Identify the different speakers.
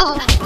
Speaker 1: Oh.